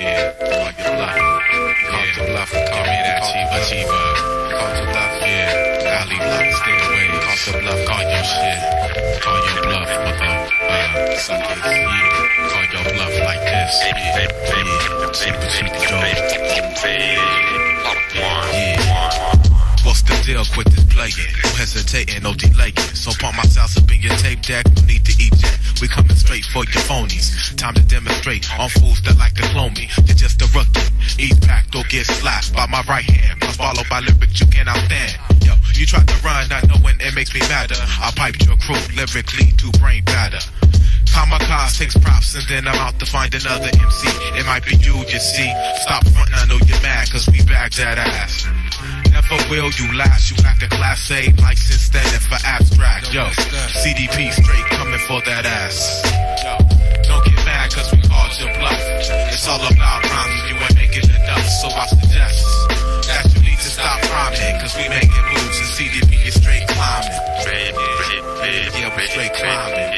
Call your bluff. Call your bluff. Call me that cheap achiever. Call your bluff. Yeah, Ali bluff. Stay away. Call your bluff. Call your shit. Call your bluff, mother. Suckers. Yeah, call your bluff like this. Yeah, yeah. You. Yeah. What's the deal? Quit this playing. No hesitating, no delaying. So pump my sounds up in your tape deck. Need to eat. We coming straight for your phonies. Time to demonstrate on fools that like to clone me. You're just a rookie. Eat packed or get slapped by my right hand. Plus followed by lyrics you cannot stand. Yo, you tried to run, not knowing it makes me madder. I piped your crew lyrically to brain batter. Kamikaze takes props and then I'm out to find another MC. It might be you, you see. Stop frontin', I know you're mad cause we bagged that ass. Never will you last, you lack a class A license standing ass. Yo, don't get mad cause we called your bluff. It's all about rhymes, you ain't making enough. So I suggest that you need to stop rhyming cause we making moves and CDP is straight climbing. Yeah, we straight climbing.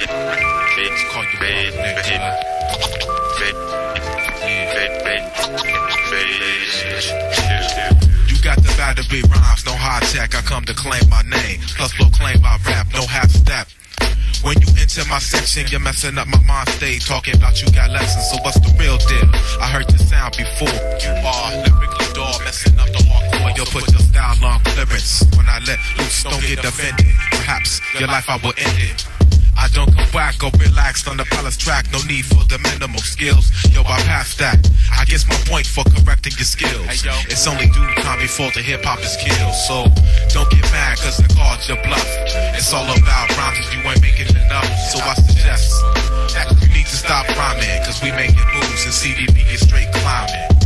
Call you bluff, nigga. You got the battery rhymes, no high tech. I come to claim my name. Plus, flow claim my rap, no half step. When you enter my section, you're messing up my mind state. Talking about you got lessons, so what's the real deal? I heard your sound before. You are lyrically dog, messing up the hardcore. You'll put your style on clearance. When I let loose, don't get offended. Perhaps your life I will end it. I don't go back or relaxed on the palace track. No need for the minimal skills. Yo, I passed that. I guess my point for correcting your skills. It's only due time before the hip hop is killed. So don't get mad cause I called your bluff. It's all about rhymes if you ain't making enough. So I suggest that you need to stop rhyming cause we making moves and CDP is straight climbing.